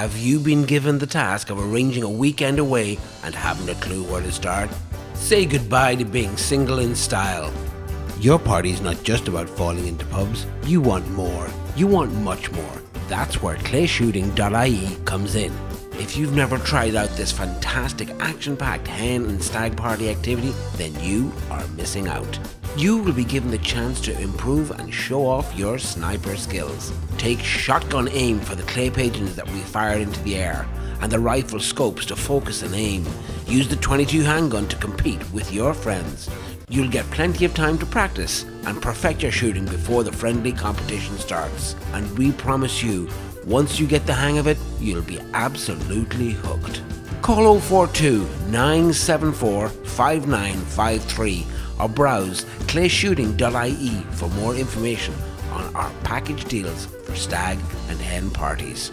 Have you been given the task of arranging a weekend away and haven't a clue where to start? Say goodbye to being single in style. Your party's not just about falling into pubs. You want more. You want much more. That's where clayshooting.ie comes in. If you've never tried out this fantastic action packed hen and stag party activity, then you are missing out. You will be given the chance to improve and show off your sniper skills. Take shotgun aim for the clay pigeons that we fired into the air, and the rifle scopes to focus and aim. Use the 22 handgun to compete with your friends. You'll get plenty of time to practice and perfect your shooting before the friendly competition starts. And we promise you, once you get the hang of it, you'll be absolutely hooked. Call 042 974 5953 or browse clayshooting.ie for more information on our package deals for stag and hen parties.